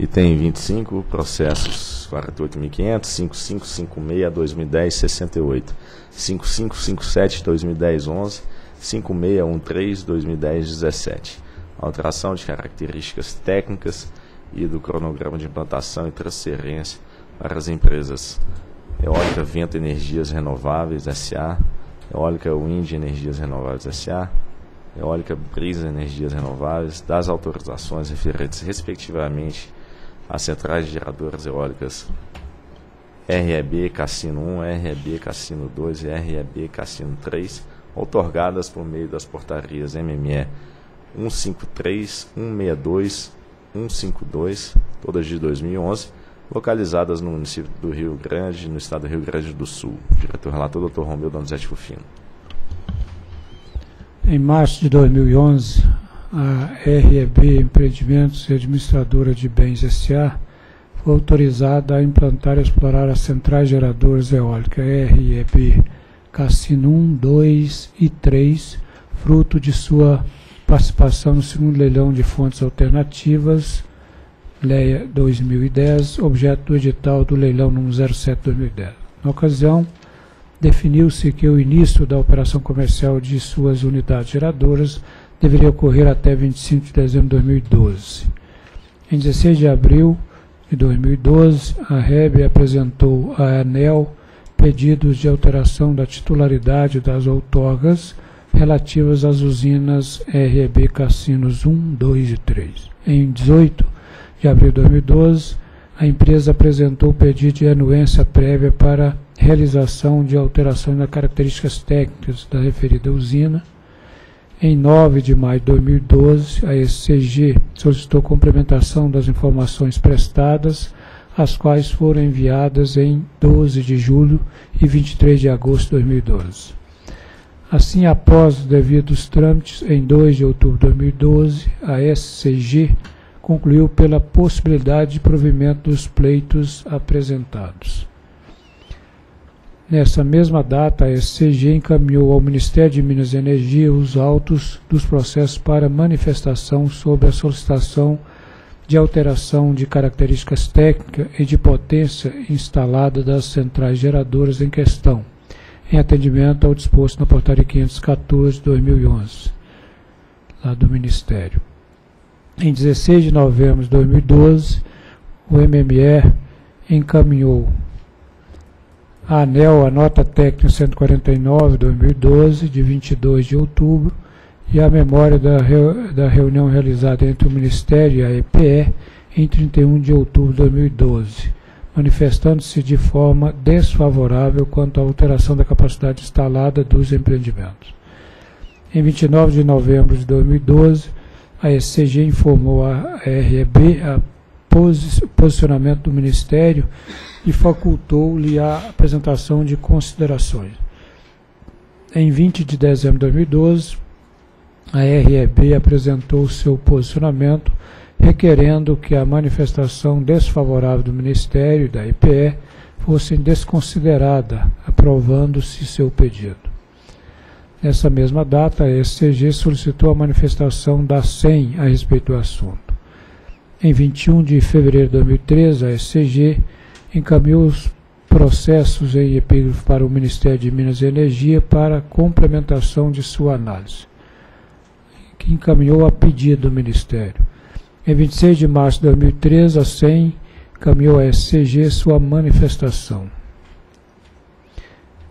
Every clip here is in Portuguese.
Item 25, processos 48.500, 5556, 2010, 68. 5557, 2010, 11. 5613, 2010, 17. Alteração de características técnicas e do cronograma de implantação e transferência para as empresas Eólica Vento Energias Renováveis SA, Eólica Wind Energias Renováveis SA, Eólica Brisa Energias Renováveis, das autorizações referentes respectivamente às centrais geradoras eólicas REB Cassino 1, REB Cassino 2 e REB Cassino 3, outorgadas por meio das portarias MME 153, 162, 152, todas de 2011, localizadas no município do Rio Grande, no estado do Rio Grande do Sul. Diretor relator, Dr. Romeu Donizete Fufino. Em março de 2011, a REB Empreendimentos e Administradora de Bens S.A. foi autorizada a implantar e explorar as centrais geradoras eólicas REB Cassino 1, 2 e 3, fruto de sua participação no segundo leilão de fontes alternativas, LEA 2010, objeto do edital do leilão número 07-2010. Na ocasião, definiu-se que o início da operação comercial de suas unidades geradoras deveria ocorrer até 25 de dezembro de 2012. Em 16 de abril de 2012, a REB apresentou à ANEL pedidos de alteração da titularidade das outorgas relativas às usinas REB Cassinos 1, 2 e 3. Em 18 de abril de 2012, a empresa apresentou pedido de anuência prévia para realização de alterações nas características técnicas da referida usina. Em 9 de maio de 2012, a SCG solicitou complementação das informações prestadas, as quais foram enviadas em 12 de julho e 23 de agosto de 2012. Assim, após os devidos trâmites, em 2 de outubro de 2012, a SCG concluiu pela possibilidade de provimento dos pleitos apresentados. Nessa mesma data, a SCG encaminhou ao Ministério de Minas e Energia os autos dos processos para manifestação sobre a solicitação de alteração de características técnicas e de potência instalada das centrais geradoras em questão em atendimento ao disposto na portaria 514 de 2011, lá do Ministério. Em 16 de novembro de 2012, o MME encaminhou à ANEL a nota técnica 149 de 2012, de 22 de outubro, e a memória da, da reunião realizada entre o Ministério e a EPE em 31 de outubro de 2012 manifestando-se de forma desfavorável quanto à alteração da capacidade instalada dos empreendimentos. Em 29 de novembro de 2012, a SCG informou à REB a posicionamento do Ministério e facultou-lhe a apresentação de considerações. Em 20 de dezembro de 2012, a REB apresentou seu posicionamento requerendo que a manifestação desfavorável do Ministério e da IPE fosse desconsiderada, aprovando-se seu pedido. Nessa mesma data, a SCG solicitou a manifestação da SEM a respeito do assunto. Em 21 de fevereiro de 2013, a SCG encaminhou os processos em epígrafo para o Ministério de Minas e Energia para complementação de sua análise, que encaminhou a pedido do Ministério. Em 26 de março de 2013, a SEM encaminhou à SCG sua manifestação.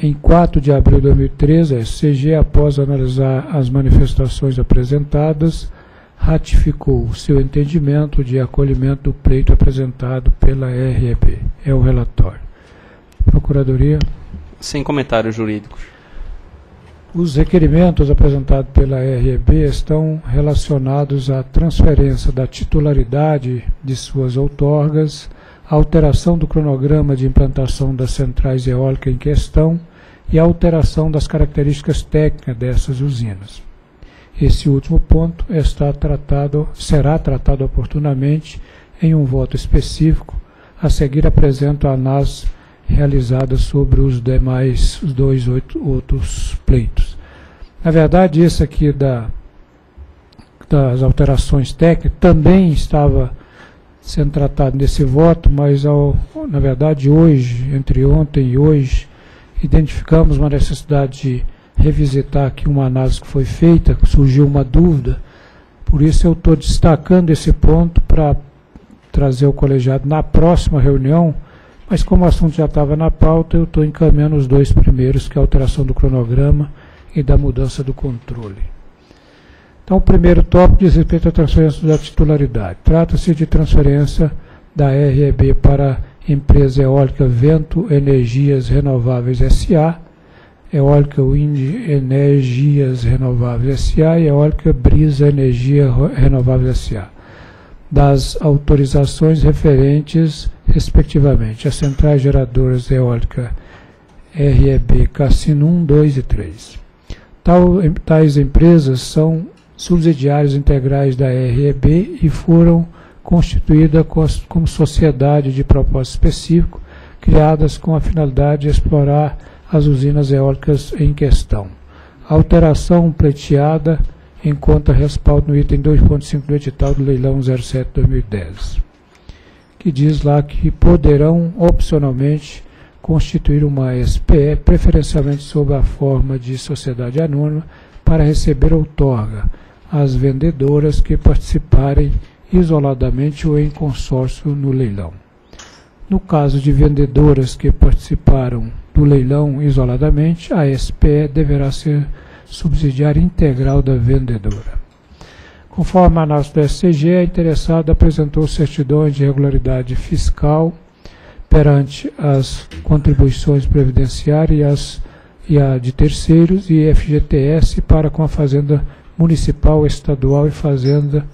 Em 4 de abril de 2013, a SCG, após analisar as manifestações apresentadas, ratificou o seu entendimento de acolhimento do pleito apresentado pela REB. É o relatório. Procuradoria. Sem comentários jurídicos. Os requerimentos apresentados pela REB estão relacionados à transferência da titularidade de suas outorgas, à alteração do cronograma de implantação das centrais eólicas em questão e à alteração das características técnicas dessas usinas. Esse último ponto está tratado, será tratado oportunamente em um voto específico. A seguir apresento a análise realizada sobre os demais, os dois outros pleitos. Na verdade, esse aqui da, das alterações técnicas também estava sendo tratado nesse voto, mas ao, na verdade hoje, entre ontem e hoje, identificamos uma necessidade de revisitar aqui uma análise que foi feita, surgiu uma dúvida, por isso eu estou destacando esse ponto para trazer o colegiado na próxima reunião, mas como o assunto já estava na pauta, eu estou encaminhando os dois primeiros, que é a alteração do cronograma e da mudança do controle. Então, o primeiro tópico diz respeito à transferência da titularidade. Trata-se de transferência da REB para a empresa eólica Vento Energias Renováveis SA, Eólica Wind Energias Renováveis SA e Eólica Brisa Energia Renováveis SA, das autorizações referentes, respectivamente, às centrais geradoras eólica REB Cassino 1, 2 e 3. Tal, tais empresas são subsidiários integrais da REB e foram constituídas como sociedade de propósito específico, criadas com a finalidade de explorar as usinas eólicas em questão. A alteração pleiteada encontra respaldo no item 2.5 do edital do leilão 07-2010, que diz lá que poderão opcionalmente constituir uma SPE, preferencialmente sob a forma de sociedade anônima, para receber outorga às vendedoras que participarem isoladamente ou em consórcio no leilão. No caso de vendedoras que participaram do leilão isoladamente, a SPE deverá ser subsidiária integral da vendedora. Conforme a análise do SCG, a interessada apresentou certidões de regularidade fiscal perante as contribuições previdenciárias e a de terceiros e FGTS para com a Fazenda Municipal, Estadual e Fazenda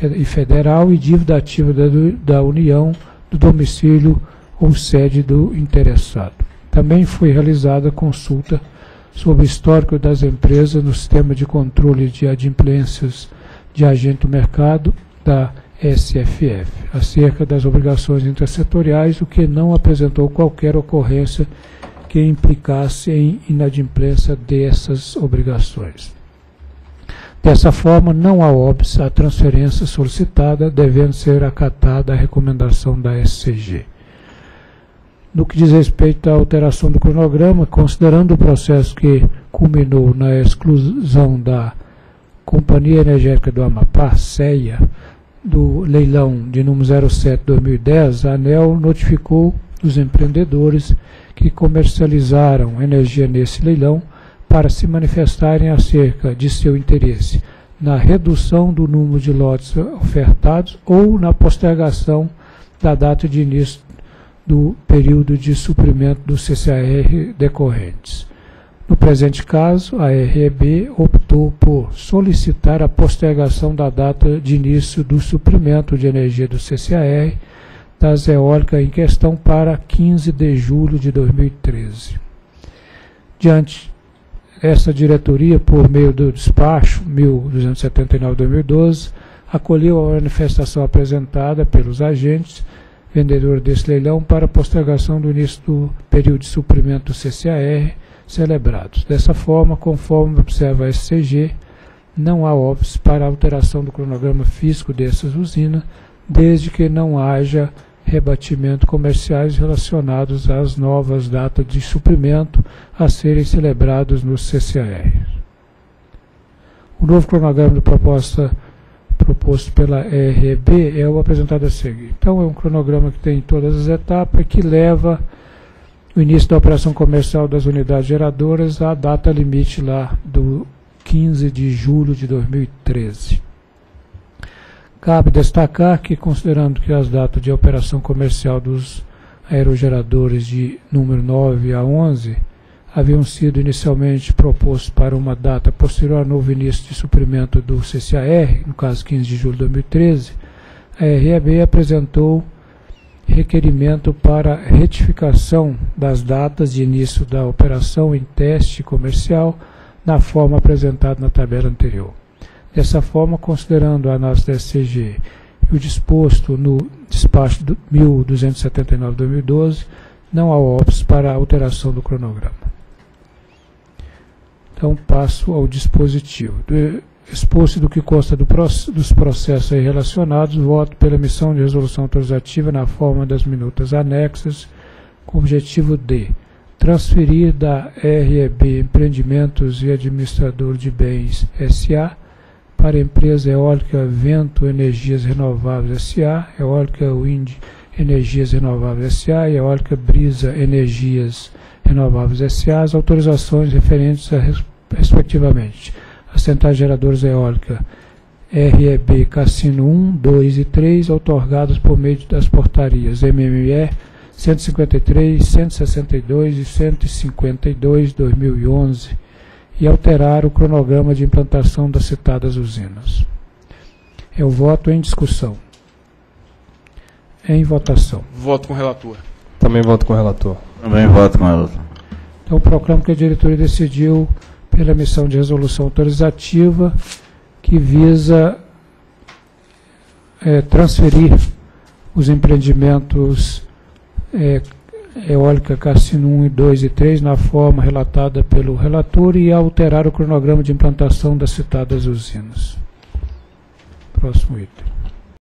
e Federal e dívida ativa da, da União do domicílio ou sede do interessado. Também foi realizada consulta sobre o histórico das empresas no sistema de controle de adimplências de agente do mercado da SFF, acerca das obrigações intersetoriais, o que não apresentou qualquer ocorrência que implicasse em inadimplência dessas obrigações. Dessa forma, não há óbice à transferência solicitada, devendo ser acatada a recomendação da SCG. No que diz respeito à alteração do cronograma, considerando o processo que culminou na exclusão da Companhia Energética do Amapá, CEA, do leilão de número 07-2010, a ANEL notificou os empreendedores que comercializaram energia nesse leilão para se manifestarem acerca de seu interesse na redução do número de lotes ofertados ou na postergação da data de início do período de suprimento do CCAR decorrentes. No presente caso, a REB optou por solicitar a postergação da data de início do suprimento de energia do CCAR das eólicas em questão para 15 de julho de 2013. Diante essa diretoria, por meio do despacho 1279-2012, acolheu a manifestação apresentada pelos agentes vendedores desse leilão para postergação do início do período de suprimento do CCAR celebrados. Dessa forma, conforme observa a SCG, não há óbice para alteração do cronograma físico dessas usinas, desde que não haja rebatimento comerciais relacionados às novas datas de suprimento a serem celebrados no CCAR. O novo cronograma de proposta proposto pela REB é o apresentado a seguir. Então, é um cronograma que tem todas as etapas que leva o início da operação comercial das unidades geradoras à data limite lá do 15 de julho de 2013. Cabe destacar que, considerando que as datas de operação comercial dos aerogeradores de número 9 a 11 haviam sido inicialmente propostos para uma data posterior ao novo início de suprimento do CCAR, no caso 15 de julho de 2013, a REB apresentou requerimento para retificação das datas de início da operação em teste comercial na forma apresentada na tabela anterior. Dessa forma, considerando a análise da SCG e o disposto no despacho 1279-2012, não há óbice para alteração do cronograma. Então, passo ao dispositivo. exposto do que consta do dos processos aí relacionados, voto pela emissão de resolução autorizativa na forma das minutas anexas, com o objetivo de transferir da REB Empreendimentos e Administrador de Bens SA para a empresa Eólica Vento Energias Renováveis SA, Eólica Wind Energias Renováveis SA e Eólica Brisa Energias Renováveis SA as autorizações referentes res- respectivamente as centrais geradoras eólica REB Cassino 1, 2 e 3, outorgadas por meio das portarias MME 153, 162 e 152, 2011, e alterar o cronograma de implantação das citadas usinas. É o voto em discussão. Em votação. Voto com o relator. Também voto com o relator. Também voto com ela. Então, proclamo que a diretoria decidiu pela emissão de resolução autorizativa que visa eh, transferir os empreendimentos eh, Eólica Cassino 1 e 2 e 3 na forma relatada pelo relator e alterar o cronograma de implantação das citadas usinas. Próximo item.